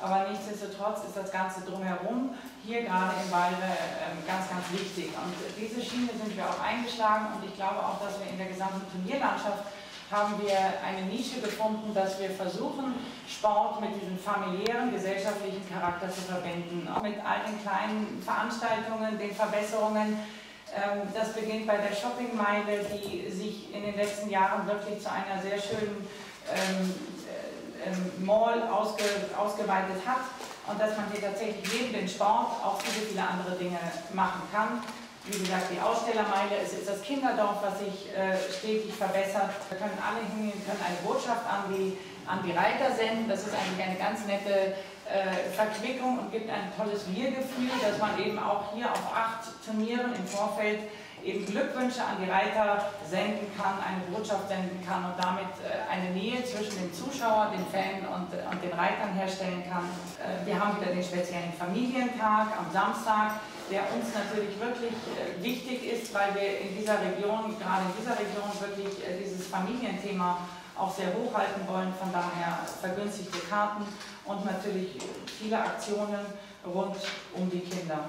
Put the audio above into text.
aber nichtsdestotrotz ist das Ganze drumherum hier gerade in Walde ähm, ganz, ganz wichtig. Und diese Schiene sind wir auch eingeschlagen und ich glaube auch, dass wir in der gesamten Turnierlandschaft haben wir eine Nische gefunden, dass wir versuchen, Sport mit diesem familiären, gesellschaftlichen Charakter zu verbinden. Auch mit all den kleinen Veranstaltungen, den Verbesserungen. Ähm, das beginnt bei der Shoppingmeile, die sich in den letzten Jahren wirklich zu einer sehr schönen ähm, äh, Mall ausge, ausgeweitet hat und dass man hier tatsächlich neben dem Sport auch viele, viele andere Dinge machen kann. Wie gesagt, die Ausstellermeile, es ist das Kinderdorf, was sich äh, stetig verbessert. Wir können alle hingehen, können eine Botschaft an die, an die Reiter senden. Das ist eigentlich eine ganz nette äh, Verquickung und gibt ein tolles Wir-Gefühl, dass man eben auch hier auf acht Turnieren im Vorfeld eben Glückwünsche an die Reiter senden kann, eine Botschaft senden kann und damit äh, eine Nähe zwischen dem Zuschauer, dem Fan und, und den Reitern herstellen kann. Äh, wir haben wieder den speziellen Familientag am Samstag der uns natürlich wirklich äh, wichtig ist, weil wir in dieser Region, gerade in dieser Region, wirklich äh, dieses Familienthema auch sehr hochhalten wollen. Von daher vergünstigte Karten und natürlich viele Aktionen rund um die Kinder.